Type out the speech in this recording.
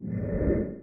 you